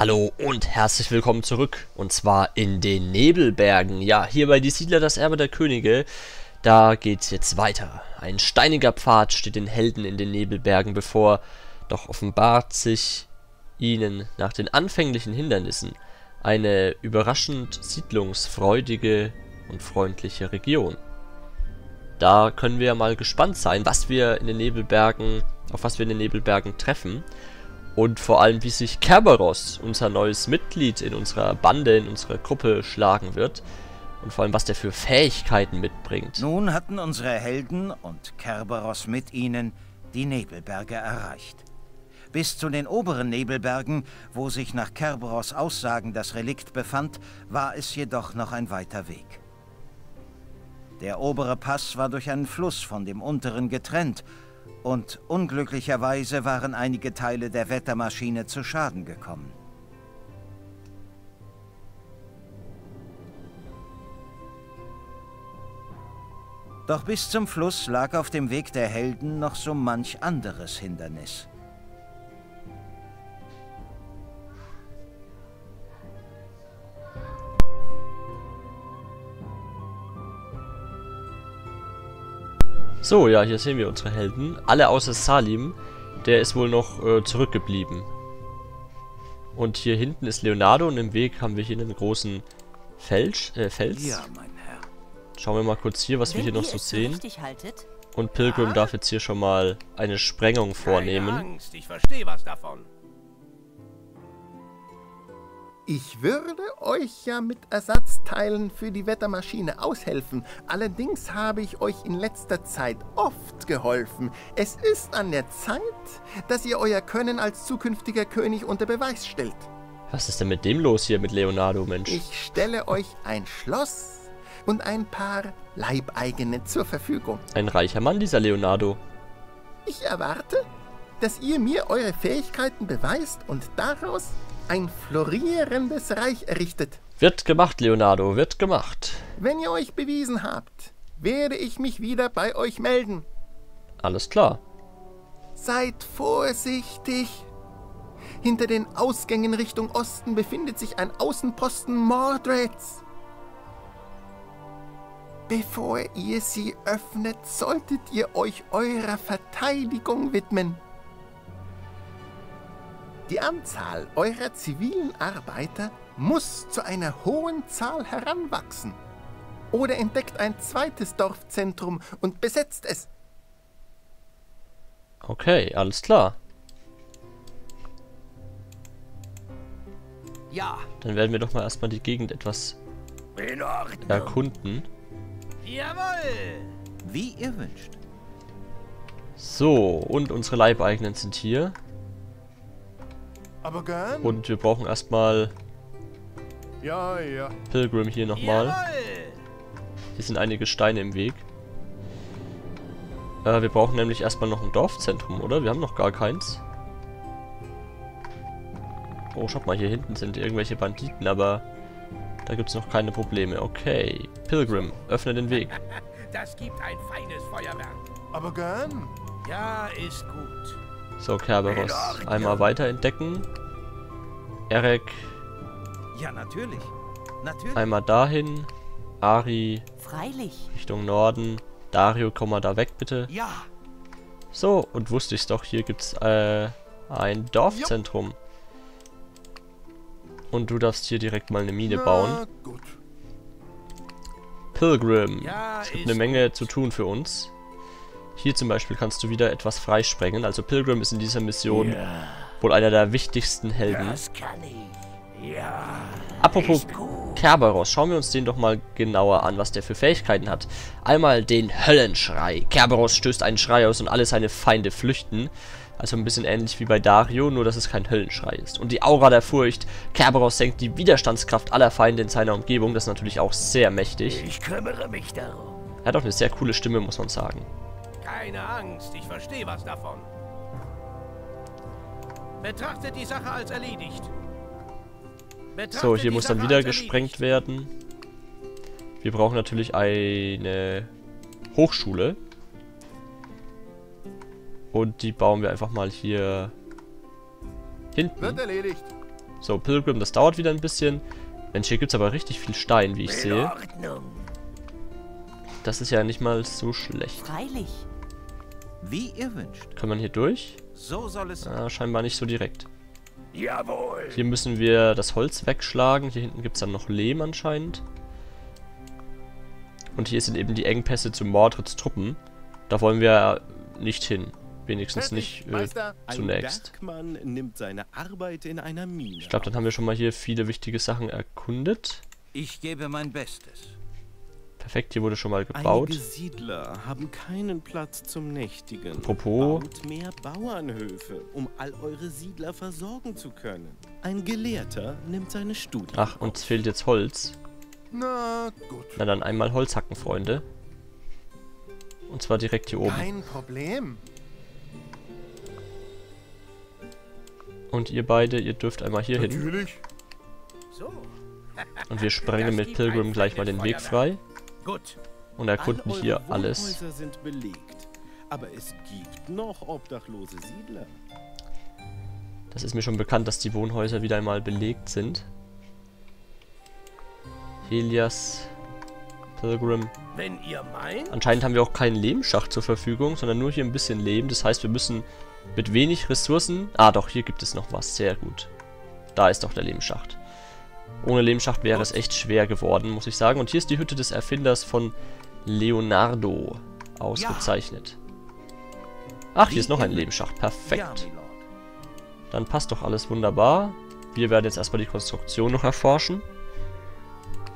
Hallo und herzlich willkommen zurück. Und zwar in den Nebelbergen. Ja, hier bei Die Siedler das Erbe der Könige. Da geht's jetzt weiter. Ein steiniger Pfad steht den Helden in den Nebelbergen bevor. Doch offenbart sich ihnen nach den anfänglichen Hindernissen eine überraschend siedlungsfreudige und freundliche Region. Da können wir mal gespannt sein, was wir in den Nebelbergen, auf was wir in den Nebelbergen treffen. Und vor allem, wie sich Kerberos, unser neues Mitglied in unserer Bande, in unserer Gruppe, schlagen wird. Und vor allem, was der für Fähigkeiten mitbringt. Nun hatten unsere Helden und Kerberos mit ihnen die Nebelberge erreicht. Bis zu den oberen Nebelbergen, wo sich nach Kerberos Aussagen das Relikt befand, war es jedoch noch ein weiter Weg. Der obere Pass war durch einen Fluss von dem unteren getrennt und unglücklicherweise waren einige Teile der Wettermaschine zu Schaden gekommen. Doch bis zum Fluss lag auf dem Weg der Helden noch so manch anderes Hindernis. So, ja, hier sehen wir unsere Helden. Alle außer Salim. Der ist wohl noch äh, zurückgeblieben. Und hier hinten ist Leonardo und im Weg haben wir hier einen großen Fels. Äh, Fels. Ja, mein Herr. Schauen wir mal kurz hier, was Wenn wir hier noch so sehen. Und Pilgrim ja? darf jetzt hier schon mal eine Sprengung vornehmen. Keine Angst, ich verstehe was davon. Ich würde euch ja mit Ersatzteilen für die Wettermaschine aushelfen. Allerdings habe ich euch in letzter Zeit oft geholfen. Es ist an der Zeit, dass ihr euer Können als zukünftiger König unter Beweis stellt. Was ist denn mit dem los hier mit Leonardo, Mensch? Ich stelle euch ein Schloss und ein paar Leibeigene zur Verfügung. Ein reicher Mann, dieser Leonardo. Ich erwarte, dass ihr mir eure Fähigkeiten beweist und daraus ein florierendes Reich errichtet. Wird gemacht, Leonardo, wird gemacht. Wenn ihr euch bewiesen habt, werde ich mich wieder bei euch melden. Alles klar. Seid vorsichtig. Hinter den Ausgängen Richtung Osten befindet sich ein Außenposten Mordreds. Bevor ihr sie öffnet, solltet ihr euch eurer Verteidigung widmen. Die Anzahl eurer zivilen Arbeiter muss zu einer hohen Zahl heranwachsen. Oder entdeckt ein zweites Dorfzentrum und besetzt es. Okay, alles klar. Ja. Dann werden wir doch mal erstmal die Gegend etwas erkunden. Jawohl. Wie ihr wünscht. So, und unsere Leibeigenen sind hier. Aber gern. Und wir brauchen erstmal ja, ja. Pilgrim hier nochmal. Hier sind einige Steine im Weg. Äh, wir brauchen nämlich erstmal noch ein Dorfzentrum, oder? Wir haben noch gar keins. Oh, schaut mal, hier hinten sind irgendwelche Banditen, aber da gibt es noch keine Probleme. Okay, Pilgrim, öffne den Weg. Das gibt ein feines Feuerwerk. Aber gern. Ja, ist gut. So, Kerberos. Einmal weiter entdecken. Erek. Ja, natürlich. natürlich. Einmal dahin. Ari. Freilich. Richtung Norden. Dario, komm mal da weg, bitte. Ja. So, und wusste ich's doch. Hier gibt's äh, ein Dorfzentrum. Und du darfst hier direkt mal eine Mine Na, bauen. Gut. Pilgrim. Ja, es gibt eine Menge gut. zu tun für uns. Hier zum Beispiel kannst du wieder etwas freisprengen. Also Pilgrim ist in dieser Mission ja. wohl einer der wichtigsten Helden. Das kann ich. Ja. Apropos Kerberos, schauen wir uns den doch mal genauer an, was der für Fähigkeiten hat. Einmal den Höllenschrei. Kerberos stößt einen Schrei aus und alle seine Feinde flüchten. Also ein bisschen ähnlich wie bei Dario, nur dass es kein Höllenschrei ist. Und die Aura der Furcht. Kerberos senkt die Widerstandskraft aller Feinde in seiner Umgebung. Das ist natürlich auch sehr mächtig. Ich kümmere mich darum. Er hat auch eine sehr coole Stimme, muss man sagen. Keine Angst, ich verstehe was davon. Betrachtet die Sache als erledigt. Betrachtet so, hier muss dann wieder gesprengt werden. Wir brauchen natürlich eine Hochschule. Und die bauen wir einfach mal hier hinten. Wird erledigt. So, Pilgrim, das dauert wieder ein bisschen. Mensch, hier gibt es aber richtig viel Stein, wie ich sehe. Das ist ja nicht mal so schlecht. Freilich. Wie ihr wünscht. Kann man hier durch? So soll es. Ah, scheinbar nicht so direkt. Jawohl. Hier müssen wir das Holz wegschlagen. Hier hinten gibt es dann noch Lehm anscheinend. Und hier sind eben die Engpässe zu Mordreds Truppen. Da wollen wir nicht hin. Wenigstens nicht äh, zunächst. Ein Bergmann nimmt seine Arbeit in einer Mine. Ich glaube, dann haben wir schon mal hier viele wichtige Sachen erkundet. Ich gebe mein Bestes. Perfekt, hier wurde schon mal gebaut. Einige Siedler haben keinen Platz zum Nächtigen. Apropos. Baut mehr Bauernhöfe, um all eure Siedler versorgen zu können. Ein Gelehrter nimmt seine Studie. Ach, uns fehlt jetzt Holz. Na gut. Na dann einmal Holz hacken, Freunde. Und zwar direkt hier oben. Kein Problem. Und ihr beide, ihr dürft einmal hier hin. Natürlich. So. Und wir sprengen mit Pilgrim gleich mal den Weg frei. Gut. Und erkunden All hier alles. Sind belegt. Aber es gibt noch obdachlose Siedler. Das ist mir schon bekannt, dass die Wohnhäuser wieder einmal belegt sind. Helias, Pilgrim. Wenn ihr meint. Anscheinend haben wir auch keinen Lehmschacht zur Verfügung, sondern nur hier ein bisschen Lehm. Das heißt, wir müssen mit wenig Ressourcen... Ah, doch, hier gibt es noch was. Sehr gut. Da ist doch der Lehmschacht. Ohne Lehmschacht wäre es echt schwer geworden, muss ich sagen. Und hier ist die Hütte des Erfinders von Leonardo. Ausgezeichnet. Ach, hier ist noch ein Lehmschacht. Perfekt. Dann passt doch alles wunderbar. Wir werden jetzt erstmal die Konstruktion noch erforschen.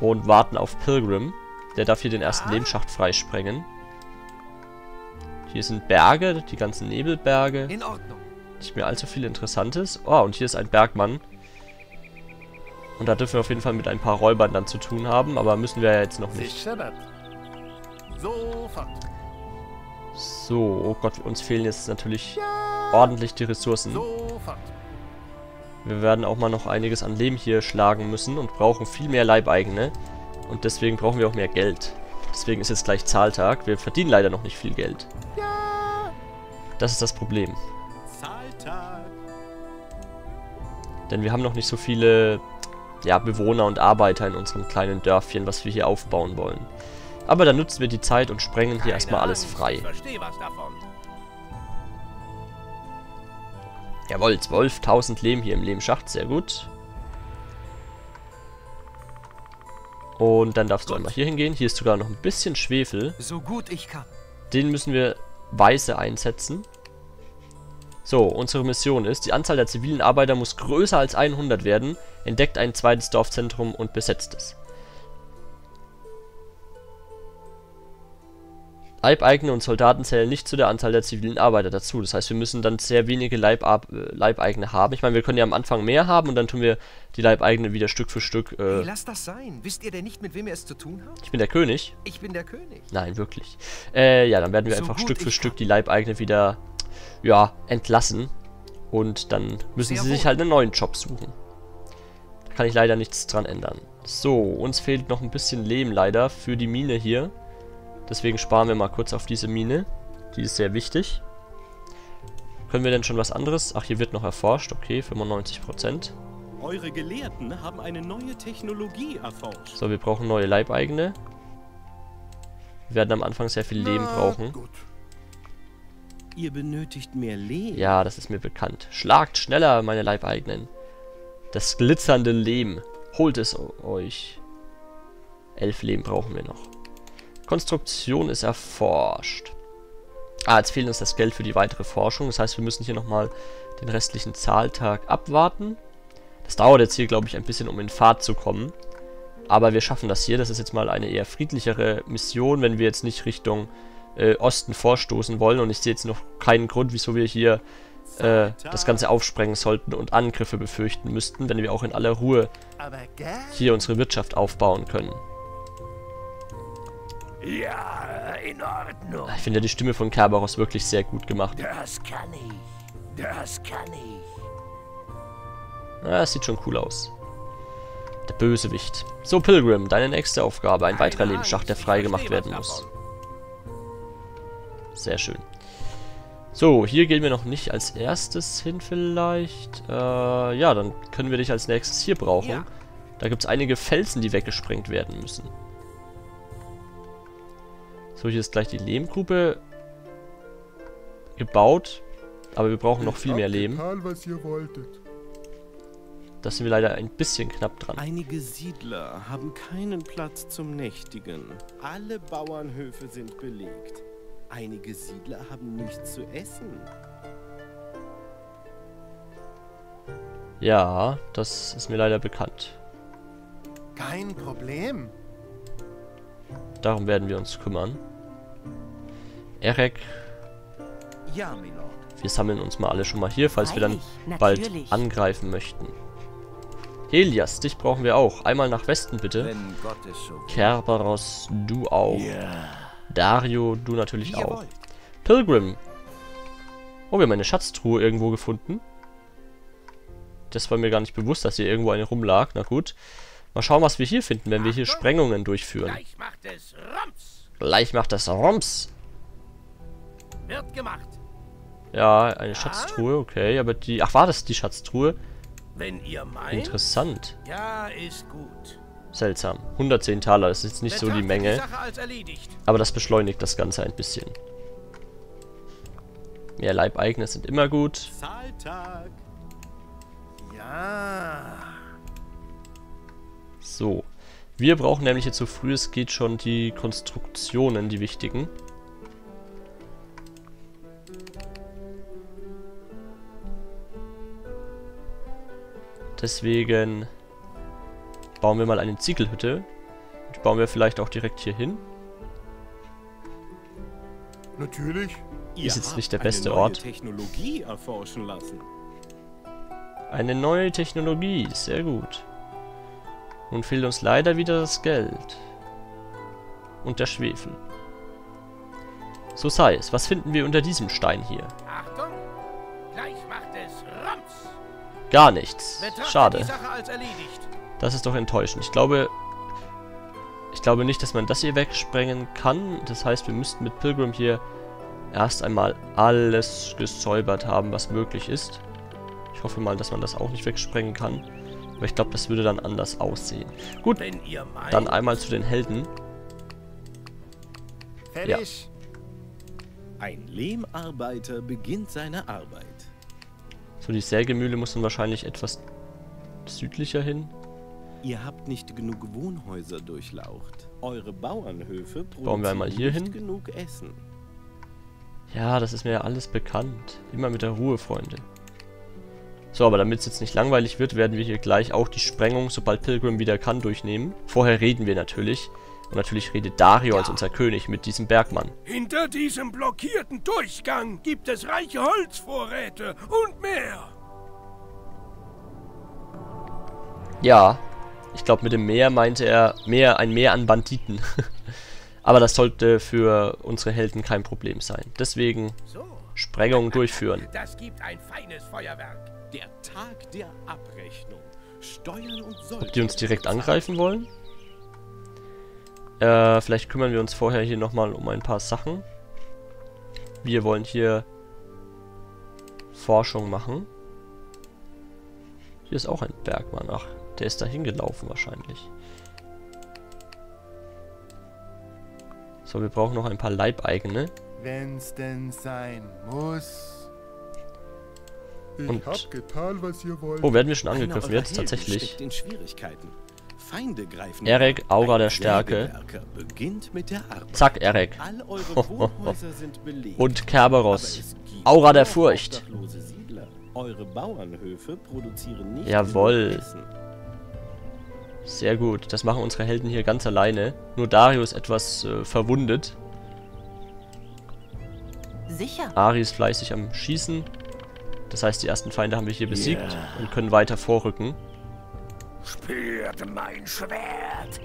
Und warten auf Pilgrim. Der darf hier den ersten Lehmschacht freisprengen. Hier sind Berge, die ganzen Nebelberge. In Ordnung. Nicht mehr allzu viel Interessantes. Oh, und hier ist ein Bergmann. Und da dürfen wir auf jeden Fall mit ein paar Räubern dann zu tun haben, aber müssen wir ja jetzt noch nicht. So, oh Gott, uns fehlen jetzt natürlich ordentlich die Ressourcen. Wir werden auch mal noch einiges an Lehm hier schlagen müssen und brauchen viel mehr Leibeigene. Und deswegen brauchen wir auch mehr Geld. Deswegen ist jetzt gleich Zahltag. Wir verdienen leider noch nicht viel Geld. Das ist das Problem. Zahltag. Denn wir haben noch nicht so viele ja, Bewohner und Arbeiter in unserem kleinen Dörfchen, was wir hier aufbauen wollen. Aber dann nutzen wir die Zeit und sprengen hier erstmal alles frei. Jawohl, 12.000 Lehm hier im Lehmschacht, sehr gut. Und dann darfst du einmal hier hingehen. Hier ist sogar noch ein bisschen Schwefel. So gut ich kann. Den müssen wir weise einsetzen. So, unsere Mission ist, die Anzahl der zivilen Arbeiter muss größer als 100 werden, entdeckt ein zweites Dorfzentrum und besetzt es. Leibeigene und Soldaten zählen nicht zu der Anzahl der zivilen Arbeiter dazu. Das heißt, wir müssen dann sehr wenige Leibab äh, Leibeigene haben. Ich meine, wir können ja am Anfang mehr haben und dann tun wir die Leibeigene wieder Stück für Stück. Hey, Äh, lass das sein. Wisst ihr denn nicht, mit wem ihr es zu tun habt? ich bin der König. Ich bin der König. Nein, wirklich. Äh, ja, dann werden wir So einfach Stück für Stück die Leibeigene wieder, ja, entlassen. Und dann müssen sie sich halt einen neuen Job suchen. Da kann ich leider nichts dran ändern. So, uns fehlt noch ein bisschen Lehm leider für die Mine hier. Deswegen sparen wir mal kurz auf diese Mine. Die ist sehr wichtig. Können wir denn schon was anderes? Ach, hier wird noch erforscht. Okay, 95%. Eure Gelehrten haben eine neue Technologie erforscht. So, wir brauchen neue Leibeigene. Wir werden am Anfang sehr viel Lehm brauchen. Gut. Ihr benötigt mehr Lehm. Ja, das ist mir bekannt. Schlagt schneller, meine Leibeigenen. Das glitzernde Lehm. Holt es euch. Elf Lehm brauchen wir noch. Konstruktion ist erforscht. Ah, jetzt fehlt uns das Geld für die weitere Forschung. Das heißt, wir müssen hier nochmal den restlichen Zahltag abwarten. Das dauert jetzt hier, glaube ich, ein bisschen, um in Fahrt zu kommen. Aber wir schaffen das hier. Das ist jetzt mal eine eher friedlichere Mission, wenn wir jetzt nicht Richtung äh, Osten vorstoßen wollen. Und ich sehe jetzt noch keinen Grund, wieso wir hier äh, das Ganze aufsprengen sollten und Angriffe befürchten müssten, wenn wir auch in aller Ruhe hier unsere Wirtschaft aufbauen können. Ja, in Ordnung. Ich finde die Stimme von Kerberos wirklich sehr gut gemacht. Das kann ich. Das kann ich. Ja, es sieht schon cool aus. Der Bösewicht. So, Pilgrim, deine nächste Aufgabe. Ein weiterer Lebensschacht, der freigemacht werden muss. Sehr schön. So, hier gehen wir noch nicht als erstes hin vielleicht. Äh, ja, dann können wir dich als nächstes hier brauchen. Ja. Da gibt es einige Felsen, die weggesprengt werden müssen. So, hier ist gleich die Lehmgrube gebaut. Aber wir brauchen noch viel mehr Lehm. Getan, was ihr wolltet. Da sind wir leider ein bisschen knapp dran. Einige Siedler haben keinen Platz zum Nächtigen. Alle Bauernhöfe sind belegt. Einige Siedler haben nichts zu essen. Ja, das ist mir leider bekannt. Kein Problem. Darum werden wir uns kümmern. Erek, Ja, Milord. wir sammeln uns mal alle schon mal hier, falls wir dann Freilich, bald natürlich. angreifen möchten. Helias, dich brauchen wir auch. Einmal nach Westen bitte. Wenn Gott es so will. Kerberos, du auch. Dario, du natürlich auch. Pilgrim. Oh, wir haben eine Schatztruhe irgendwo gefunden. Das war mir gar nicht bewusst, dass hier irgendwo eine rumlag. Na gut. Mal schauen, was wir hier finden, wenn wir hier Sprengungen durchführen. Gleich macht es Rums. Gleich macht das Roms. Wird gemacht. Ja, eine Schatztruhe, okay. Aber die... Ach, war das die Schatztruhe? Wenn ihr meint. Interessant. Ja, ist gut. Seltsam. 110 Taler, das ist jetzt nicht so die Menge. Die. Aber das beschleunigt das Ganze ein bisschen. Mehr Leibeigene sind immer gut. Zahltag. Ja. So. Wir brauchen nämlich jetzt so früh es geht schon die Konstruktionen, die wichtigen. Deswegen bauen wir mal eine Ziegelhütte. Die bauen wir vielleicht auch direkt hier hin. Natürlich. Ihr Ist jetzt habt nicht der eine beste neue Ort. Technologie erforschen lassen. Eine neue Technologie, sehr gut. Nun fehlt uns leider wieder das Geld. Und der Schwefel. So sei es. Was finden wir unter diesem Stein hier? Achtung. Gleich macht es Rums. Gar nichts. Schade. Das ist doch enttäuschend. Ich glaube... Ich glaube nicht, dass man das hier wegsprengen kann. Das heißt, wir müssten mit Pilgrim hier erst einmal alles gesäubert haben, was möglich ist. Ich hoffe mal, dass man das auch nicht wegsprengen kann. Aber ich glaube, das würde dann anders aussehen. Gut, Wenn ihr meint. Dann einmal zu den Helden. Fertig. Ein Lehmarbeiter beginnt seine Arbeit. So, die Sägemühle muss dann wahrscheinlich etwas südlicher hin. Ihr habt nicht genug Wohnhäuser durchlaucht. Eure Bauernhöfe Bauen wir einmal hier nicht hin. genug Essen. Ja, das ist mir ja alles bekannt. Immer mit der Ruhe, Freunde. So, aber damit es jetzt nicht langweilig wird, werden wir hier gleich auch die Sprengung, sobald Pilgrim wieder kann, durchnehmen. Vorher reden wir natürlich. Und natürlich redet Dario als unser König mit diesem Bergmann. Hinter diesem blockierten Durchgang gibt es reiche Holzvorräte und mehr. Ja, ich glaube mit dem Meer meinte er mehr, ein Meer an Banditen. aber das sollte für unsere Helden kein Problem sein. Deswegen. Sprengung durchführen. Das gibt ein feines Feuerwerk. Der Tag der Abrechnung. Steuern und. Ob die uns direkt angreifen wollen? Äh, vielleicht kümmern wir uns vorher hier nochmal um ein paar Sachen. Wir wollen hier Forschung machen. Hier ist auch ein Bergmann. Ach, der ist da hingelaufen wahrscheinlich. So, wir brauchen noch ein paar Leibeigene. Wenn's denn sein muss. Ich Und- hab getan, was ihr wollt. Oh, werden wir schon angegriffen jetzt? Helden Tatsächlich. in Schwierigkeiten. Feinde greifen. Erek. Aura der Stärke. Sägewerker beginnt mit der Arbeit. Zack, Erek. Und Kerberos. Aura der Furcht. Eure Bauernhöfe produzieren nicht Jawohl. Sehr gut. Das machen unsere Helden hier ganz alleine. Nur Dario ist etwas äh, verwundet. Sicher. Ari ist fleißig am Schießen. Das heißt, die ersten Feinde haben wir hier besiegt und können weiter vorrücken. Spürt mein Schwert.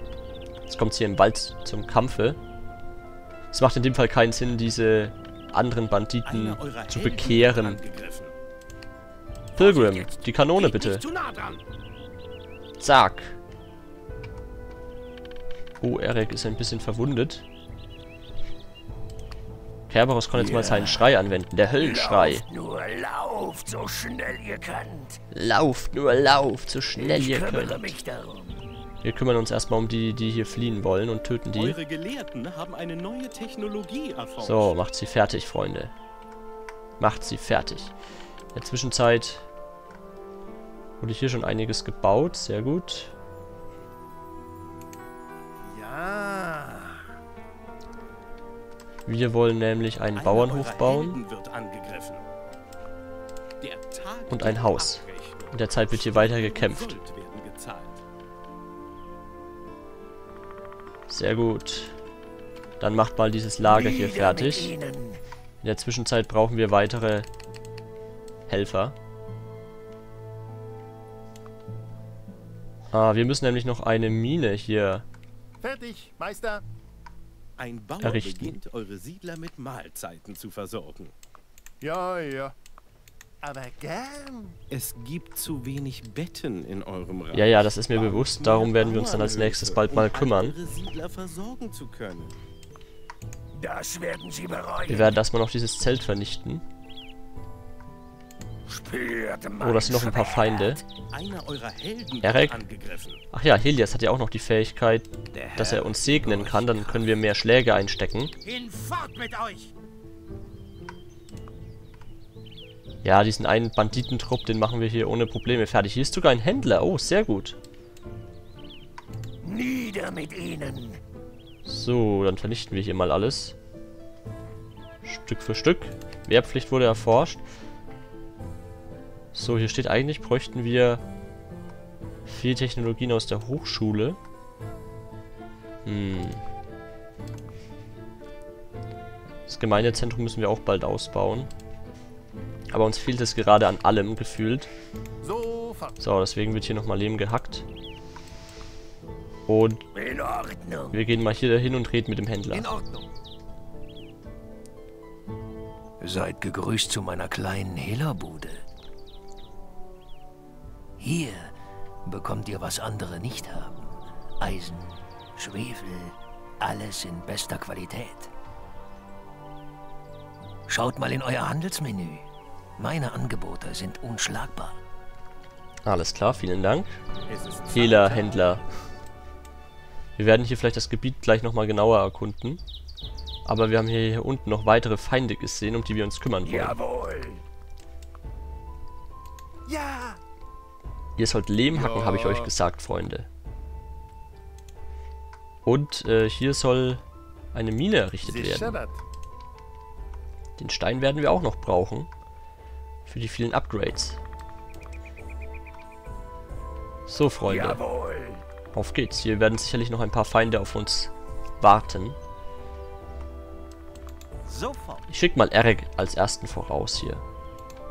Jetzt kommt es hier im Wald zum Kampfe. Es macht in dem Fall keinen Sinn, diese anderen Banditen zu bekehren. Pilgrim, die Kanone bitte. Zack. Oh, Eric ist ein bisschen verwundet. Kerberos kann jetzt mal seinen Schrei anwenden. Der Höllenschrei. Lauft nur, lauft, so schnell ihr könnt. Lauft nur, lauft, so schnell Ich ihr könnt. mich darum. Wir kümmern uns erstmal um die, die hier fliehen wollen und töten die. Eure Gelehrten haben eine neue Technologie erforscht. So, macht sie fertig, Freunde. Macht sie fertig. In der Zwischenzeit wurde hier schon einiges gebaut. Sehr gut. Wir wollen nämlich einen Einer Bauernhof bauen. Helden wird angegriffen. Der Tag Und ein Haus. In der Zeit wird hier weiter gekämpft. Sehr gut. Dann macht mal dieses Lager hier fertig. In der Zwischenzeit brauchen wir weitere Helfer. Ah, wir müssen nämlich noch eine Mine hier. Fertig, Meister. Ein Bauer Errichten. beginnt, eure Siedler mit Mahlzeiten zu versorgen. Ja, ja. Aber gern. Es gibt zu wenig Betten in eurem Reich. Ja, ja, das ist mir bewusst. Darum werden wir uns dann als nächstes bald mal kümmern. Um all eure Siedler versorgen zu können. Das werden sie bereuen. Wir werden erstmal noch dieses Zelt vernichten. Oh, das sind noch ein paar Feinde. Einer eurer Helden Eric? wird angegriffen. Ach ja, Helias hat ja auch noch die Fähigkeit, dass er uns segnen kann. Dann können wir mehr Schläge einstecken. Hinfort mit euch! Ja, diesen einen Banditentrupp, den machen wir hier ohne Probleme fertig. Hier ist sogar ein Händler. Oh, sehr gut. Nieder mit ihnen. So, dann vernichten wir hier mal alles. Stück für Stück. Wehrpflicht wurde erforscht. So, hier steht eigentlich, bräuchten wir vier Technologien aus der Hochschule. Hm. Das Gemeindezentrum müssen wir auch bald ausbauen. Aber uns fehlt es gerade an allem gefühlt. So, deswegen wird hier nochmal Lehm gehackt. Und In Ordnung. wir gehen mal hier hin und reden mit dem Händler. In Ordnung. Seid gegrüßt zu meiner kleinen Hehlerbude. Hier bekommt ihr, was andere nicht haben. Eisen, Schwefel, alles in bester Qualität. Schaut mal in euer Handelsmenü. Meine Angebote sind unschlagbar. Alles klar, vielen Dank. Hehler, Händler. Wir werden hier vielleicht das Gebiet gleich nochmal genauer erkunden. Aber wir haben hier, hier unten noch weitere Feinde gesehen, um die wir uns kümmern wollen. Jawohl. Ja. Ihr sollt Lehm hacken, Ja. habe ich euch gesagt, Freunde. Und äh, hier soll eine Mine errichtet werden. Den Stein werden wir auch noch brauchen. Für die vielen Upgrades. So, Freunde. Jawohl. Auf geht's. Hier werden sicherlich noch ein paar Feinde auf uns warten. Sofort. Ich schick mal Eric als ersten voraus hier.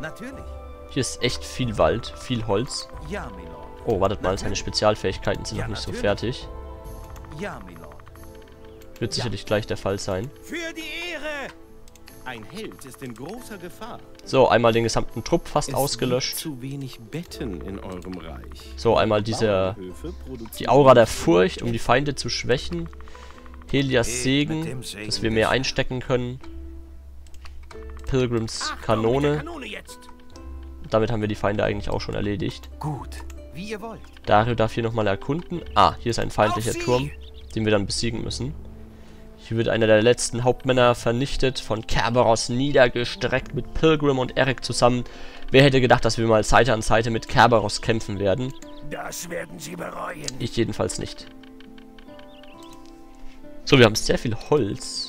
Natürlich. Hier ist echt viel Wald, viel Holz. Oh, wartet mal, seine Spezialfähigkeiten sind noch nicht so fertig. Wird sicherlich gleich der Fall sein. Für die Ehre! Ein Held ist in großer Gefahr. So, einmal den gesamten Trupp fast Es ausgelöscht. zu wenig Betten in eurem Reich. So, einmal diese, die Aura der Furcht, um die Feinde zu schwächen. Helias Segen, dass wir mehr einstecken können. Pilgrims Kanone. Damit haben wir die Feinde eigentlich auch schon erledigt. Gut. Wie ihr wollt. Dario darf hier nochmal erkunden. Ah, hier ist ein feindlicher! Turm, den wir dann besiegen müssen. Hier wird einer der letzten Hauptmänner vernichtet, von Kerberos niedergestreckt mit Pilgrim und Eric zusammen. Wer hätte gedacht, dass wir mal Seite an Seite mit Kerberos kämpfen werden? Das werden sie bereuen. Ich jedenfalls nicht. So, wir haben sehr viel Holz.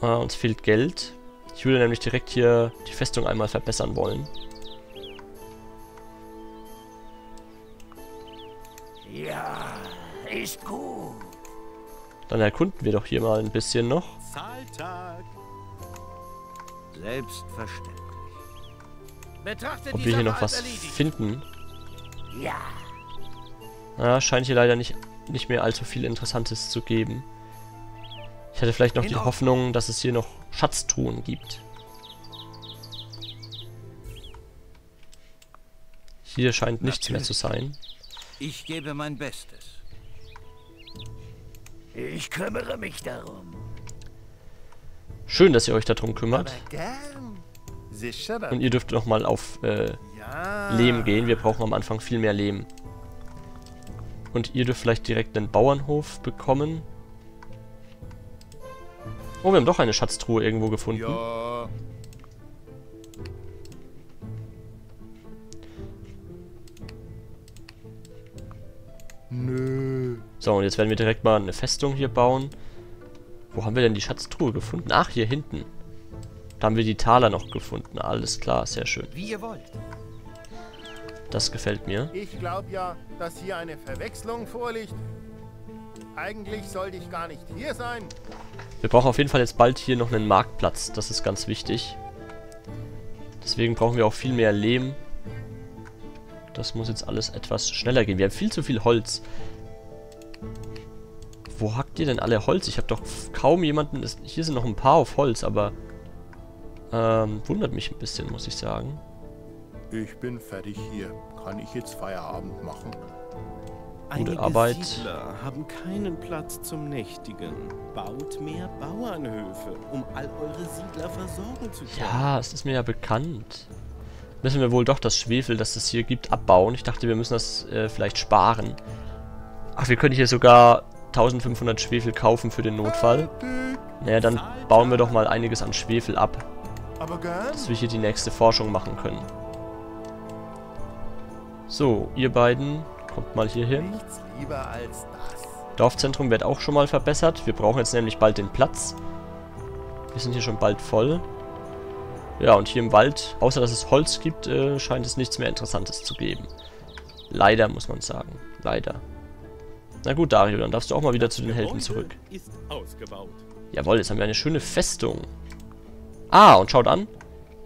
Ah, uns fehlt Geld. Ich würde nämlich direkt hier die Festung einmal verbessern wollen. Ja, ist gut. Dann erkunden wir doch hier mal ein bisschen noch. Zahltag. Selbstverständlich. Betrachtet Ob wir hier noch was erledigt. finden. Ja, Ah, scheint hier leider nicht, nicht mehr allzu viel Interessantes zu geben. Ich hatte vielleicht noch die. Hoffnung, dass es hier noch Schatztruhen gibt. Hier scheint nichts mehr zu sein. Ich gebe mein Bestes. Ich kümmere mich darum. Schön, dass ihr euch darum kümmert. Und ihr dürft nochmal auf äh, ja. Lehm gehen. Wir brauchen am Anfang viel mehr Lehm. Und ihr dürft vielleicht direkt einen Bauernhof bekommen. Oh, wir haben doch eine Schatztruhe irgendwo gefunden. Ja. Nö. So, und jetzt werden wir direkt mal eine Festung hier bauen. Wo haben wir denn die Schatztruhe gefunden? Ach, hier hinten. Da haben wir die Taler noch gefunden. Alles klar, sehr schön. Wie ihr wollt. Das gefällt mir. Ich glaube ja, dass hier eine Verwechslung vorliegt. Eigentlich sollte ich gar nicht hier sein. Wir brauchen auf jeden Fall jetzt bald hier noch einen Marktplatz. Das ist ganz wichtig. Deswegen brauchen wir auch viel mehr Lehm. Das muss jetzt alles etwas schneller gehen. Wir haben viel zu viel Holz. Wo hackt ihr denn alle Holz? Ich habe doch kaum jemanden... Hier sind noch ein paar auf Holz, aber... Ähm, wundert mich ein bisschen, muss ich sagen. Ich bin fertig hier. Kann ich jetzt Feierabend machen? Einige Arbeit. Siedler haben keinen Platz zum Nächtigen. Baut mehr Bauernhöfe, um all eure Siedler versorgen zu können. Ja, es ist mir ja bekannt. Müssen wir wohl doch das Schwefel, das es hier gibt, abbauen. Ich dachte, wir müssen das äh, vielleicht sparen. Ach, wir können hier sogar 1500 Schwefel kaufen für den Notfall. Naja, dann bauen wir doch mal einiges an Schwefel ab, dass wir hier die nächste Forschung machen können. So, ihr beiden, kommt mal hier hin. Nichts lieber als das. Dorfzentrum wird auch schon mal verbessert. Wir brauchen jetzt nämlich bald den Platz. Wir sind hier schon bald voll. Ja, und hier im Wald, außer dass es Holz gibt, äh, scheint es nichts mehr Interessantes zu geben. Leider, muss man sagen. Leider. Na gut, Dario, dann darfst du auch mal wieder zu den Helden zurück. Jawohl, jetzt haben wir eine schöne Festung. Ah, und schaut an.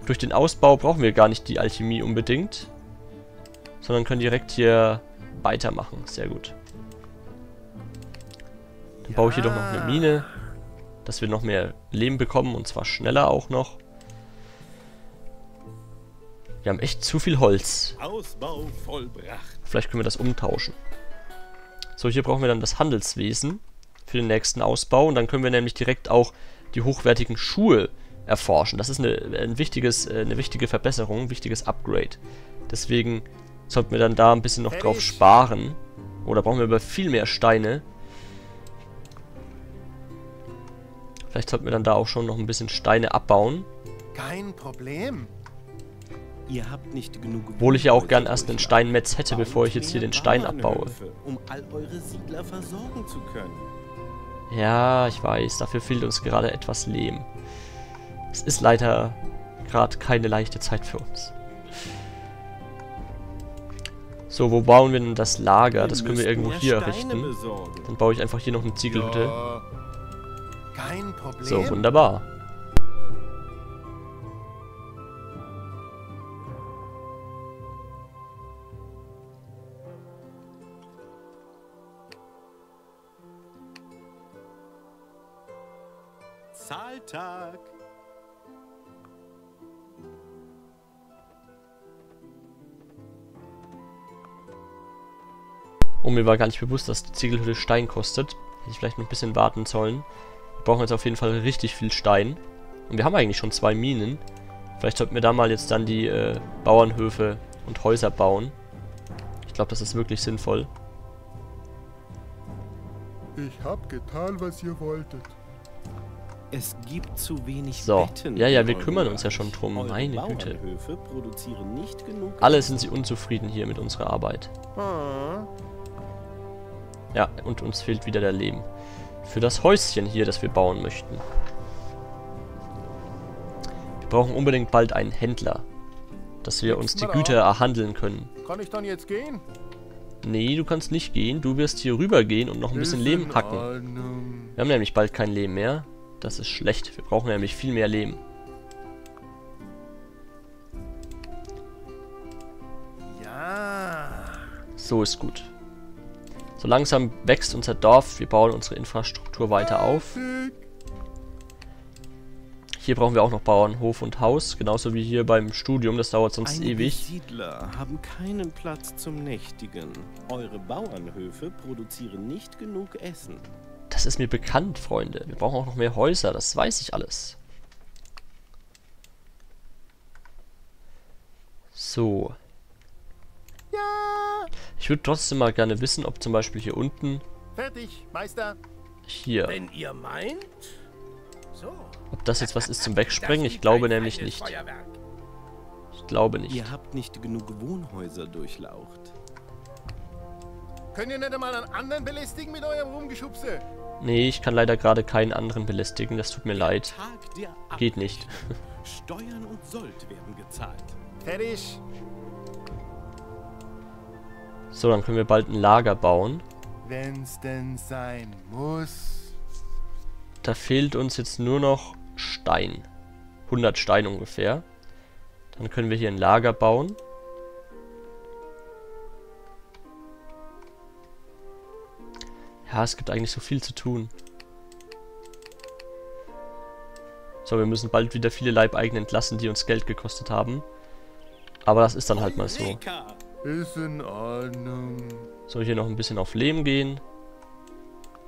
Durch den Ausbau brauchen wir gar nicht die Alchemie unbedingt. Sondern können direkt hier weitermachen. Sehr gut. Dann baue ich hier doch noch eine Mine. Dass wir noch mehr Lehm bekommen. Und zwar schneller auch noch. Wir haben echt zu viel Holz. Ausbau vollbracht. Vielleicht können wir das umtauschen. So, hier brauchen wir dann das Handelswesen für den nächsten Ausbau. Und dann können wir nämlich direkt auch die hochwertigen Schuhe erforschen. Das ist eine, ein wichtiges, äh, eine wichtige Verbesserung, ein wichtiges Upgrade. Deswegen sollten wir dann da ein bisschen noch drauf sparen. Oder brauchen wir aber viel mehr Steine. Vielleicht sollten wir dann da auch schon noch ein bisschen Steine abbauen. Kein Problem. Ihr habt nicht genug Obwohl ich ja auch gern erst einen. Steinmetz hätte, bevor ich jetzt hier den Stein abbaue. Um all eure Siedler versorgen zu können. Ja, ich weiß, dafür fehlt uns gerade etwas Lehm. Es ist leider gerade keine leichte Zeit für uns. So, wo bauen wir denn das Lager? Das können wir irgendwo hier errichten. Dann baue ich einfach hier noch eine Ziegelhütte. So, wunderbar. Zahltag. Oh, mir war gar nicht bewusst, dass die Ziegelhütte Stein kostet. Hätte ich vielleicht noch ein bisschen warten sollen. Wir brauchen jetzt auf jeden Fall richtig viel Stein. Und wir haben eigentlich schon zwei Minen. Vielleicht sollten wir da mal jetzt dann die äh, Bauernhöfe und Häuser bauen. Ich glaube, das ist wirklich sinnvoll. Ich hab getan, was ihr wolltet. Es gibt zu wenig So. Betten Ja, ja, wir kümmern uns ja schon drum. Eure Meine Güte. Bauernhöfe produzieren nicht genug Alle sind sie unzufrieden hier mit unserer Arbeit. Ah, Ja, und uns fehlt wieder der Lehm. Für das Häuschen hier, das wir bauen möchten. Wir brauchen unbedingt bald einen Händler. Dass wir uns die Güter erhandeln können. kann ich dann jetzt gehen? Nee, du kannst nicht gehen. Du wirst hier rüber gehen und noch ein bisschen Lehm hacken. Wir haben nämlich bald kein Lehm mehr. Das ist schlecht. Wir brauchen nämlich viel mehr Lehm. Ja. So ist gut. So langsam wächst unser Dorf. Wir bauen unsere Infrastruktur weiter auf. Hier brauchen wir auch noch Bauernhof und Haus. Genauso wie hier beim Studium. Das dauert sonst Einige ewig. Siedler haben keinen Platz zum Nächtigen. Eure Bauernhöfe produzieren nicht genug Essen. Das ist mir bekannt, Freunde. Wir brauchen auch noch mehr Häuser, das weiß ich alles. So. Ja, Ich würde trotzdem mal gerne wissen, ob zum Beispiel hier unten, fertig, Meister. hier, Wenn ihr meint. So. ob das jetzt was ist zum Wegsprengen. Ich glaube nämlich nicht. Ich glaube nicht. Ihr habt nicht genug Wohnhäuser durchlaucht. Könnt ihr nicht einmal einen anderen belästigen mit eurem Rumgeschubse? Nee, ich kann leider gerade keinen anderen belästigen. Das tut mir leid. Geht nicht. Steuern und Sold werden gezahlt. Fertig. So, dann können wir bald ein Lager bauen. Wenn's denn sein muss. Da fehlt uns jetzt nur noch Stein. 100 Stein ungefähr. Dann können wir hier ein Lager bauen. Ja, es gibt eigentlich so viel zu tun. So, wir müssen bald wieder viele Leibeigene entlassen, die uns Geld gekostet haben. Aber das ist dann halt mal so. Ist in Ordnung. So, hier noch ein bisschen auf Lehm gehen.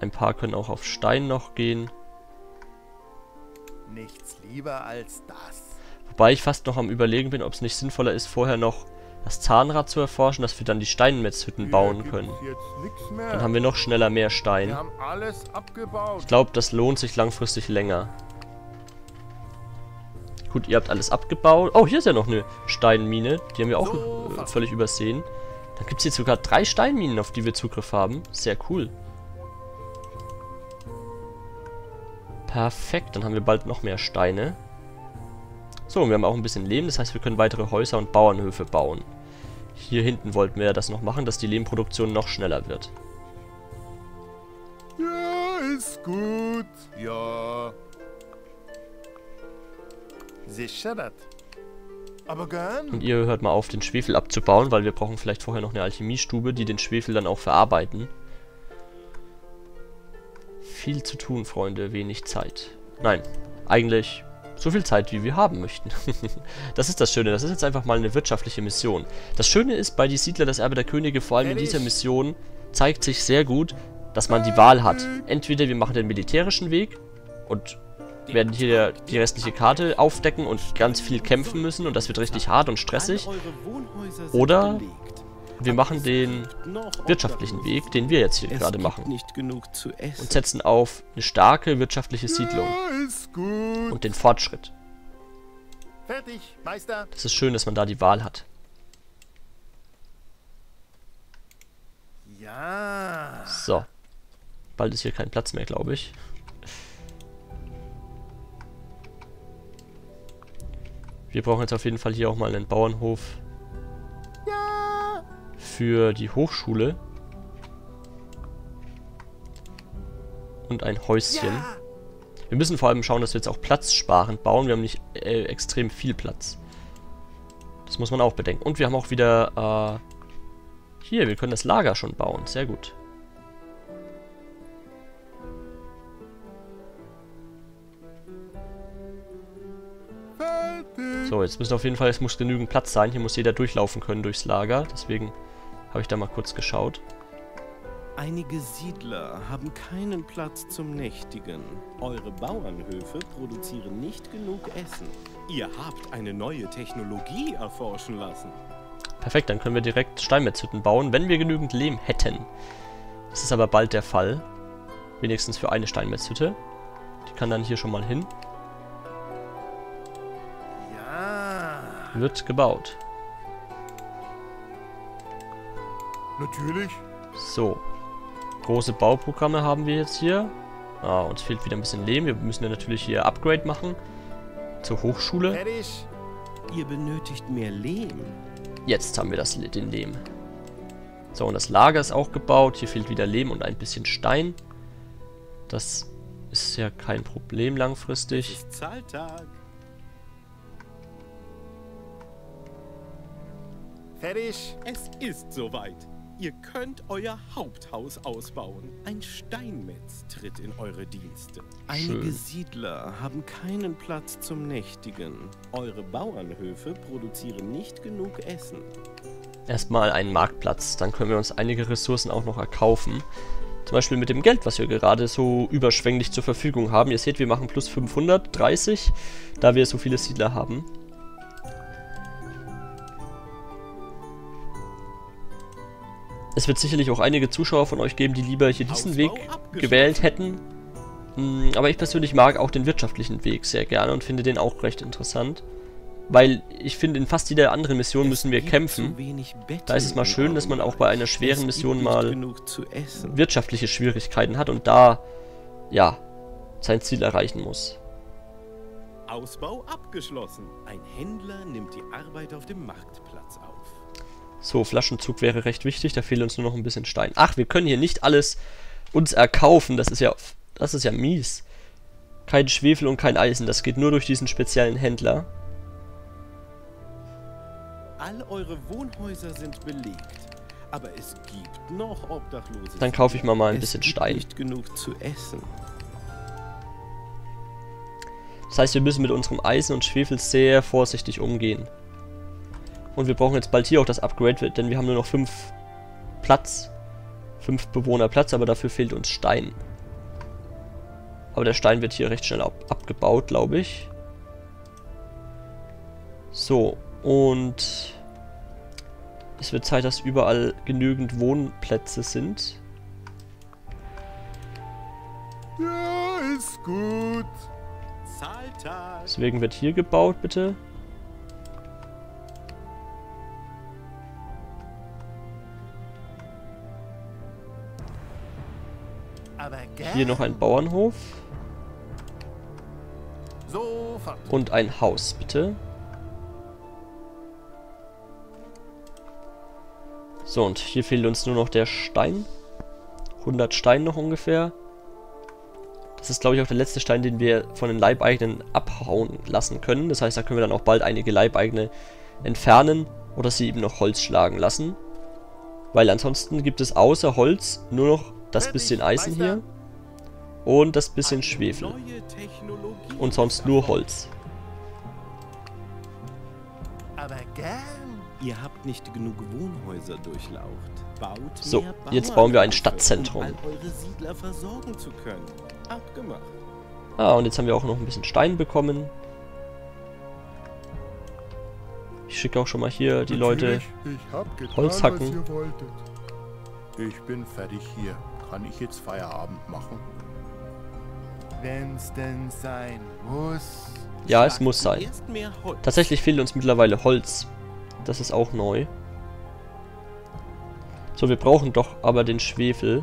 Ein paar können auch auf Stein noch gehen. Nichts lieber als das. Wobei ich fast noch am überlegen bin, ob es nicht sinnvoller ist, vorher noch das Zahnrad zu erforschen, dass wir dann die Steinmetzhütten bauen können. Dann haben wir noch schneller mehr Stein. Ich glaube, das lohnt sich langfristig länger. Gut, ihr habt alles abgebaut. Oh, hier ist ja noch eine Steinmine. Die haben wir auch So, äh, völlig übersehen. Dann gibt es jetzt sogar drei Steinminen, auf die wir Zugriff haben. Sehr cool. Perfekt, dann haben wir bald noch mehr Steine. So, und wir haben auch ein bisschen Lehm, das heißt, wir können weitere Häuser und Bauernhöfe bauen. Hier hinten wollten wir das noch machen, dass die Lehmproduktion noch schneller wird. Ja, ist gut. Ja. Und ihr hört mal auf, den Schwefel abzubauen, weil wir brauchen vielleicht vorher noch eine Alchemiestube, die den Schwefel dann auch verarbeiten. Viel zu tun, Freunde, wenig Zeit. Nein, eigentlich so viel Zeit, wie wir haben möchten. das ist das Schöne, das ist jetzt einfach mal eine wirtschaftliche Mission. Das Schöne ist, bei Die Siedler, das Erbe der Könige, vor allem in dieser Mission, zeigt sich sehr gut, dass man die Wahl hat. Entweder wir machen den militärischen Weg und werden hier die restliche Karte aufdecken und ganz viel kämpfen müssen und das wird richtig hart und stressig. Oder. Wir machen den wirtschaftlichen. Weg, den wir jetzt hier gerade machen. nicht genug zu essen. Und setzen auf eine starke wirtschaftliche Siedlung und den Fortschritt. Fertig, Meister. Das ist schön, dass man da die Wahl hat. Ja. So. Bald ist hier kein Platz mehr, glaube ich. Wir brauchen jetzt auf jeden Fall hier auch mal einen Bauernhof Ja. für die Hochschule. Und ein Häuschen. Ja. Wir müssen vor allem schauen, dass wir jetzt auch platzsparend bauen. Wir haben nicht äh, extrem viel Platz. Das muss man auch bedenken. Und wir haben auch wieder... Äh, hier, wir können das Lager schon bauen. Sehr gut. So, jetzt müssen auf jeden Fall, es muss genügend Platz sein. Hier muss jeder durchlaufen können durchs Lager. Deswegen habe ich da mal kurz geschaut. Einige Siedler haben keinen Platz zum Nächtigen. Eure Bauernhöfe produzieren nicht genug Essen. Ihr habt eine neue Technologie erforschen lassen. Perfekt, dann können wir direkt Steinmetzhütten bauen, wenn wir genügend Lehm hätten. Das ist aber bald der Fall. Wenigstens für eine Steinmetzhütte. Die kann dann hier schon mal hin. Wird gebaut. Natürlich. So. Große Bauprogramme haben wir jetzt hier. Ah, uns fehlt wieder ein bisschen Lehm. Wir müssen ja natürlich hier Upgrade machen. Zur Hochschule. Fertig. Ihr benötigt mehr Lehm. Jetzt haben wir das, den Lehm. So, und das Lager ist auch gebaut. Hier fehlt wieder Lehm und ein bisschen Stein. Das ist ja kein Problem Es langfristig. ist Zahltag. Fertig. Es ist soweit. Ihr könnt euer Haupthaus ausbauen. Ein Steinmetz tritt in eure Dienste. Einige Schön. Siedler haben keinen Platz zum Nächtigen. Eure Bauernhöfe produzieren nicht genug Essen. Erstmal einen Marktplatz. Dann können wir uns einige Ressourcen auch noch erkaufen. Zum Beispiel mit dem Geld, was wir gerade so überschwänglich zur Verfügung haben. Ihr seht, wir machen plus 530, da wir so viele Siedler haben. Es wird sicherlich auch einige Zuschauer von euch geben, die lieber hier diesen Weg gewählt hätten. Hm, aber ich persönlich mag auch den wirtschaftlichen Weg sehr gerne und finde den auch recht interessant. Weil ich finde, in fast jeder anderen Mission müssen wir kämpfen. Da ist es mal schön, dass man auch bei einer schweren Mission mal wirtschaftliche Schwierigkeiten hat und da, ja, sein Ziel erreichen muss. Ausbau abgeschlossen. Ein Händler nimmt die Arbeit auf dem Marktplatz auf. So, Flaschenzug wäre recht wichtig, da fehlt uns nur noch ein bisschen Stein. Ach, wir können hier nicht alles uns erkaufen, das ist ja, das ist ja mies. Kein Schwefel und kein Eisen, das geht nur durch diesen speziellen Händler. All eure Wohnhäuser sind belegt. Aber es gibt noch Obdachlose. Dann kaufe ich mal mal ein es bisschen gibt Stein. nicht genug zu essen. Das heißt, wir müssen mit unserem Eisen und Schwefel sehr vorsichtig umgehen. Und wir brauchen jetzt bald hier auch das Upgrade, denn wir haben nur noch 5 Platz. 5 Bewohner Platz, aber dafür fehlt uns Stein. Aber der Stein wird hier recht schnell ab abgebaut, glaube ich. So, und es wird Zeit, dass überall genügend Wohnplätze sind. Ja, ist gut. Deswegen wird hier gebaut, bitte. Hier noch ein Bauernhof. Und ein Haus, bitte. So, und hier fehlt uns nur noch der Stein. 100 Stein noch ungefähr. Das ist, glaube ich, auch der letzte Stein, den wir von den Leibeigenen abhauen lassen können. Das heißt, da können wir dann auch bald einige Leibeigene entfernen oder sie eben noch Holz schlagen lassen. Weil ansonsten gibt es außer Holz nur noch das bisschen Eisen hier und das bisschen Schwefel. Und sonst nur Holz. Aber gern. Ihr habt nicht genug Wohnhäuser durchlaucht. Baut So, mehr jetzt bauen wir ein Stadtzentrum. Um all eure Siedler versorgen zu können. Abgemacht. Ah, und jetzt haben wir auch noch ein bisschen Stein bekommen. Ich schicke auch schon mal hier die Leute. Natürlich, Ich hab getan, Holz hacken. was ihr wolltet. Ich bin fertig hier. Kann ich jetzt Feierabend machen? Wenn's denn sein muss. Ja, es muss sein. Tatsächlich fehlt uns mittlerweile Holz. Das ist auch neu. So, wir brauchen doch aber den Schwefel.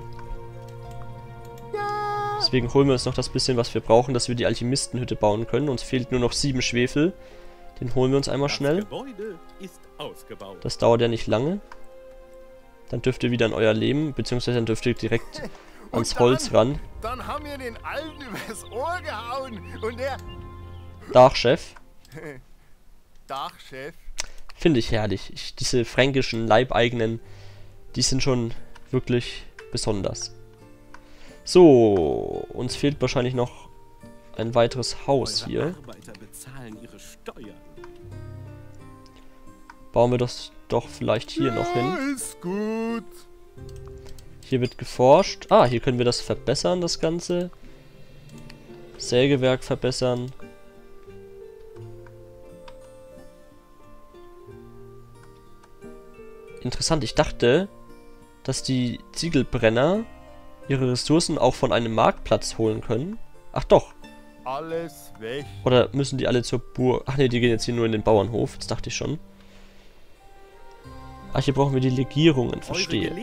Deswegen holen wir uns noch das bisschen, was wir brauchen, dass wir die Alchemistenhütte bauen können. Uns fehlt nur noch sieben Schwefel. Den holen wir uns einmal Das schnell. Gebäude ist ausgebaut. Das dauert ja nicht lange. Dann dürft ihr wieder in euer Leben, beziehungsweise dann dürft ihr direkt ans Und Holz ran. Dann haben wir den Alten übers Ohr gehauen. Und der. Dachchef. Dachchef. Finde ich herrlich. Ich, diese fränkischen Leibeigenen, die sind schon wirklich besonders. So, uns fehlt wahrscheinlich noch ein weiteres Haus hier. Arbeiter bezahlen ihre Steuern. Bauen wir das doch vielleicht hier noch hin. Ist gut. Hier wird geforscht. Ah, hier können wir das verbessern, das Ganze. Sägewerk verbessern. Interessant, ich dachte, dass die Ziegelbrenner ihre Ressourcen auch von einem Marktplatz holen können. Ach doch. Alles weg. Oder müssen die alle zur Burg? Ach ne, die gehen jetzt hier nur in den Bauernhof. Das dachte ich schon. Ach, hier brauchen wir die Legierungen, verstehe.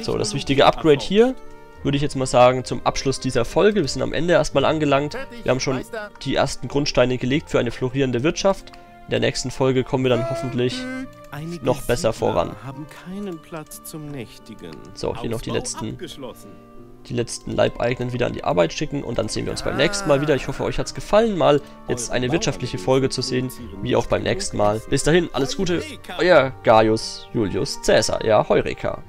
So, das wichtige Upgrade hier, würde ich jetzt mal sagen, zum Abschluss dieser Folge. Wir sind am Ende erstmal angelangt. Wir haben schon die ersten Grundsteine gelegt für eine florierende Wirtschaft. In der nächsten Folge kommen wir dann hoffentlich noch besser voran. So, hier noch die letzten-. Die letzten Leibeigenen wieder an die Arbeit schicken und dann sehen wir uns beim nächsten Mal wieder. Ich hoffe, euch hat es gefallen, mal jetzt eine wirtschaftliche Folge zu sehen, wie auch beim nächsten Mal. Bis dahin, alles Gute, euer Gaius Julius Caesar, ja, Heureka.